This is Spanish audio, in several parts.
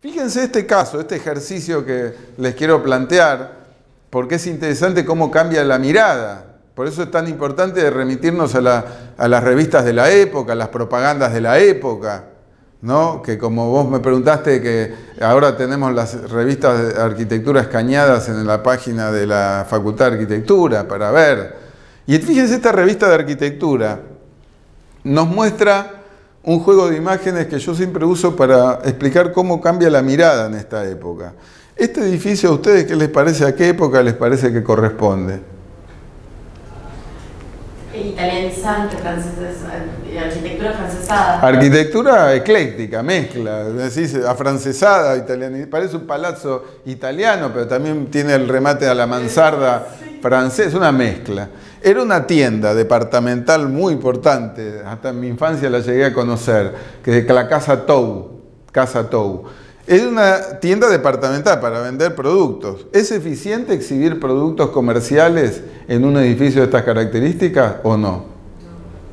Fíjense este caso, este ejercicio que les quiero plantear, porque es interesante cómo cambia la mirada. Por eso es tan importante remitirnos a, las revistas de la época, a las propagandas de la época. ¿no? que como vos me preguntaste que ahora tenemos las revistas de arquitectura escañadas en la página de la Facultad de Arquitectura para ver. Y fíjense, esta revista de arquitectura nos muestra un juego de imágenes que yo siempre uso para explicar cómo cambia la mirada en esta época. Este edificio a ustedes, ¿qué les parece? ¿A qué época les parece que corresponde? Italianizante, arquitectura francesada. Arquitectura ecléctica, mezcla, decís afrancesada, italiana, parece un palazzo italiano, pero también tiene el remate a la mansarda francés, una mezcla. Era una tienda departamental muy importante, hasta en mi infancia la llegué a conocer, que es la Casa Tou, Casa Tou. Es una tienda departamental para vender productos. ¿Es eficiente exhibir productos comerciales en un edificio de estas características o no?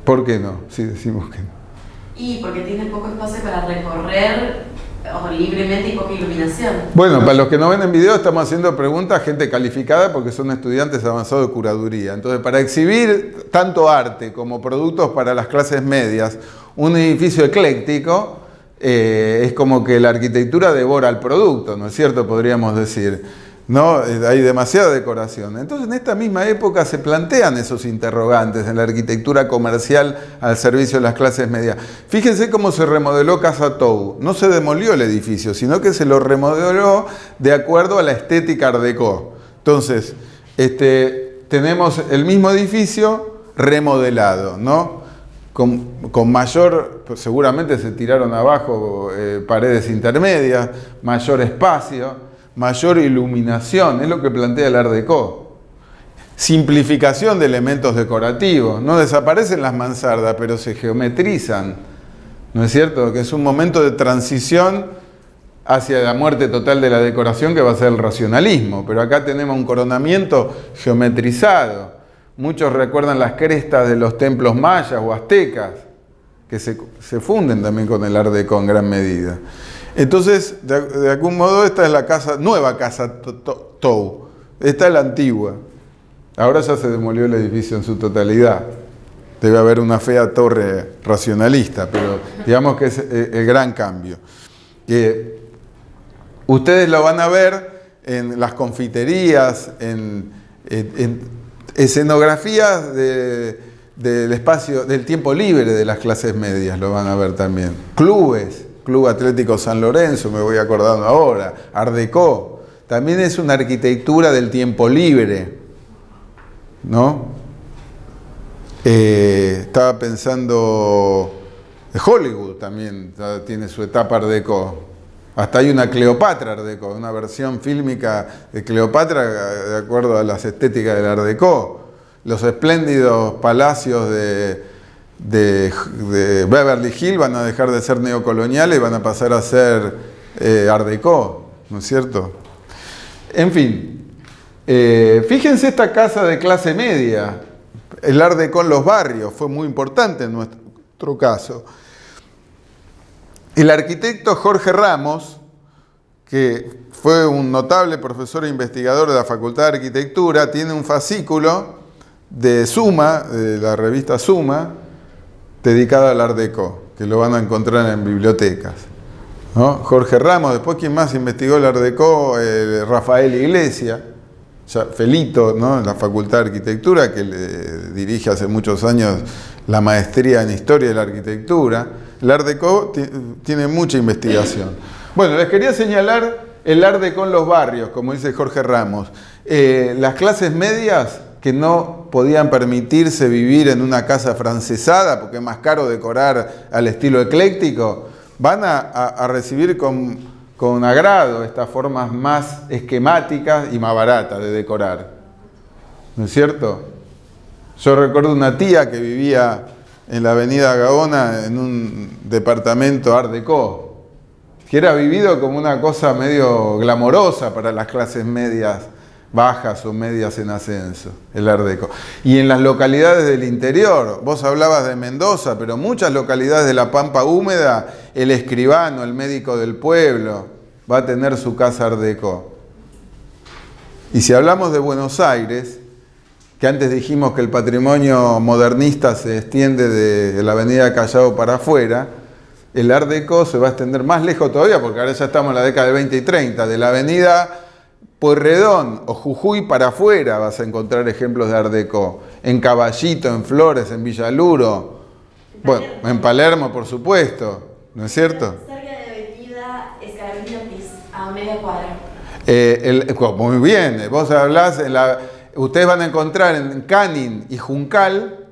¿Por qué no? Si decimos que no. Y porque tiene poco espacio para recorrer libremente y poca iluminación. Bueno, para los que no ven en video, estamos haciendo preguntas a gente calificada porque son estudiantes avanzados de curaduría. Entonces, para exhibir tanto arte como productos para las clases medias, un edificio ecléctico, eh, es como que la arquitectura devora el producto, ¿no es cierto? Podríamos decir. ¿No? Eh, hay demasiada decoración. Entonces en esta misma época se plantean esos interrogantes en la arquitectura comercial al servicio de las clases medias. Fíjense cómo se remodeló Casa Tou. No se demolió el edificio, sino que se lo remodeló de acuerdo a la estética Art Deco. Entonces, este, tenemos el mismo edificio remodelado, ¿no? con, mayor, pues seguramente se tiraron abajo eh, paredes intermedias, mayor espacio, mayor iluminación, es lo que plantea el Art Deco. Simplificación de elementos decorativos, no desaparecen las mansardas, pero se geometrizan, ¿no es cierto? Que es un momento de transición hacia la muerte total de la decoración que va a ser el racionalismo, pero acá tenemos un coronamiento geometrizado Muchos recuerdan las crestas de los templos mayas o aztecas, que se, funden también con el Art Deco en gran medida. Entonces, de, algún modo, esta es la casa, nueva casa Tou. Esta es la antigua. Ahora ya se demolió el edificio en su totalidad. Debe haber una fea torre racionalista, pero digamos que es eh, el, gran cambio. ustedes lo van a ver en las confiterías, en escenografías del espacio, del tiempo libre de las clases medias, lo van a ver también. Clubes, Club Atlético San Lorenzo, me voy acordando ahora, Ardeco, también es una arquitectura del tiempo libre, ¿no? Eh, estaba pensando, Hollywood también tiene su etapa Ardeco. Hasta hay una Cleopatra Art Deco, una versión fílmica de Cleopatra de acuerdo a las estéticas del Art Deco. Los espléndidos palacios de, Beverly Hills van a dejar de ser neocoloniales y van a pasar a ser eh, Art Deco, ¿no es cierto? En fin, eh, fíjense esta casa de clase media, el Art Deco en los barrios, fue muy importante en nuestro caso. El arquitecto Jorge Ramos, que fue un notable profesor e investigador de la Facultad de Arquitectura, tiene un fascículo de Suma, de la revista Suma, dedicado al Art Deco, que lo van a encontrar en bibliotecas. Jorge Ramos, después quien más investigó el Art Deco, Rafael Iglesia, Felito, ¿no? en la Facultad de Arquitectura, que le dirige hace muchos años la maestría en Historia de la Arquitectura. El Art Deco tiene mucha investigación. Bueno, les quería señalar el Art Deco en los barrios, como dice Jorge Ramos. Eh, las clases medias que no podían permitirse vivir en una casa francesada porque es más caro decorar al estilo ecléctico, van a, recibir con, con, agrado estas formas más esquemáticas y más baratas de decorar. ¿No es cierto? Yo recuerdo una tía que vivía en la avenida Gaona en un departamento Art Deco, que era vivido como una cosa medio glamorosa para las clases medias bajas o medias en ascenso, el Art Deco. Y en las localidades del interior, vos hablabas de Mendoza, pero muchas localidades de la Pampa Húmeda, el escribano, el médico del pueblo, va a tener su casa Art Deco. Y si hablamos de Buenos Aires, que antes dijimos que el patrimonio modernista se extiende de la avenida Callao para afuera, el Art Deco se va a extender más lejos todavía, porque ahora ya estamos en la década del 20 y 30, de la avenida Pueyrredón o Jujuy para afuera vas a encontrar ejemplos de Art Deco. En Caballito, en Flores, en Villaluro, bueno, en Palermo, por supuesto, ¿no es cierto? Cerca de Avenida Escalabrini a media cuadra. Eh, muy bien, vos hablás, en la, ustedes van a encontrar en Canin y Juncal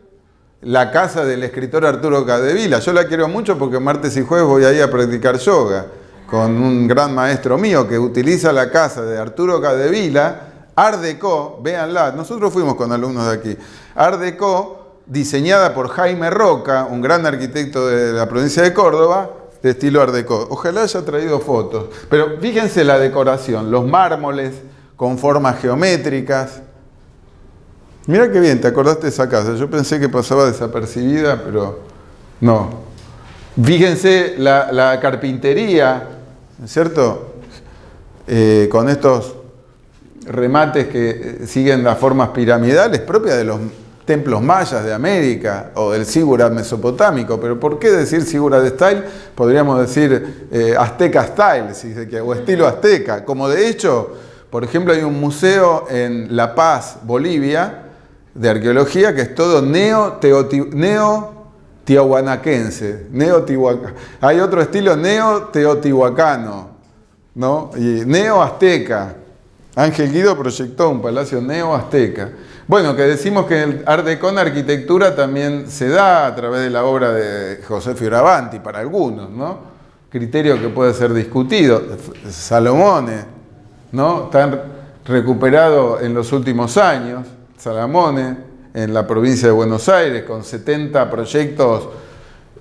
la casa del escritor Arturo Cadevila. Yo la quiero mucho porque martes y jueves voy ahí a practicar yoga con un gran maestro mío que utiliza la casa de Arturo Cadevila, Art Deco, véanla, nosotros fuimos con alumnos de aquí, Art Deco, diseñada por Jaime Roca, un gran arquitecto de la provincia de Córdoba, de estilo Art Deco. Ojalá haya traído fotos, pero fíjense la decoración, los mármoles con formas geométricas, Mira qué bien, te acordaste de esa casa. Yo pensé que pasaba desapercibida, pero no. Fíjense la, carpintería, ¿no es cierto? Eh, con estos remates que siguen las formas piramidales propias de los templos mayas de América o del Sigurad mesopotámico. Pero ¿por qué decir Sigurad Style? Podríamos decir eh, Azteca Style, si se o estilo azteca. Como de hecho, por ejemplo, hay un museo en La Paz, Bolivia, de arqueología que es todo neo-tiahuanaquense. Neo Hay otro estilo neo-teotihuacano, ¿no? Y neo-azteca. Ángel Guido proyectó un palacio neo-azteca. Bueno, que decimos que el Art Deco en arquitectura también se da a través de la obra de José Fioravanti, para algunos, ¿no? Criterio que puede ser discutido. Salomone, ¿no? Están recuperado en los últimos años. Salamone, en la provincia de Buenos Aires, con 70 proyectos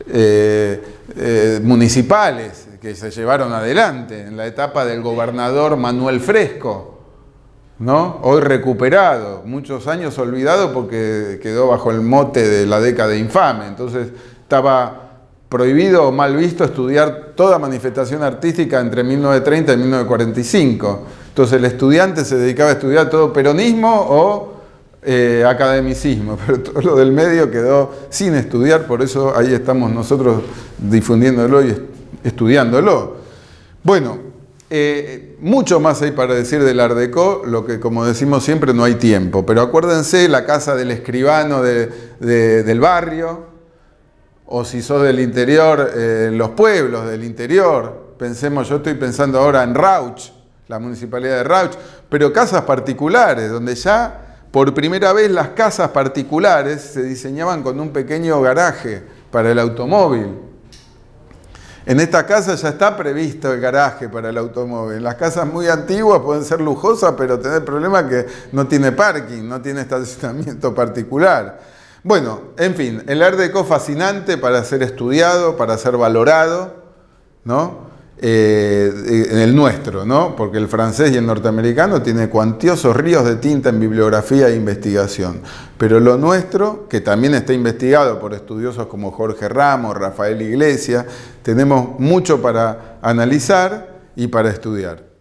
eh, eh, municipales que se llevaron adelante en la etapa del gobernador Manuel Fresco, ¿no? hoy recuperado, muchos años olvidado porque quedó bajo el mote de la década infame, entonces estaba prohibido o mal visto estudiar toda manifestación artística entre 1930 y 1945. Entonces el estudiante se dedicaba a estudiar todo peronismo o eh, academicismo, pero todo lo del medio quedó sin estudiar, por eso ahí estamos nosotros difundiéndolo y estudiándolo. Bueno, eh, mucho más hay para decir del Ardeco, lo que como decimos siempre no hay tiempo, pero acuérdense la casa del escribano del barrio, o si sos del interior, eh, los pueblos del interior, pensemos, yo estoy pensando ahora en Rauch, la municipalidad de Rauch, pero casas particulares, donde ya por primera vez las casas particulares se diseñaban con un pequeño garaje para el automóvil. En esta casa ya está previsto el garaje para el automóvil. Las casas muy antiguas pueden ser lujosas, pero tener el problema que no tiene parking, no tiene estacionamiento particular. Bueno, en fin, el Art Deco fascinante para ser estudiado, para ser valorado, ¿no? Eh, en el nuestro, ¿no? porque el francés y el norteamericano tiene cuantiosos ríos de tinta en bibliografía e investigación, pero lo nuestro, que también está investigado por estudiosos como Jorge Ramos, Rafael Iglesias, tenemos mucho para analizar y para estudiar.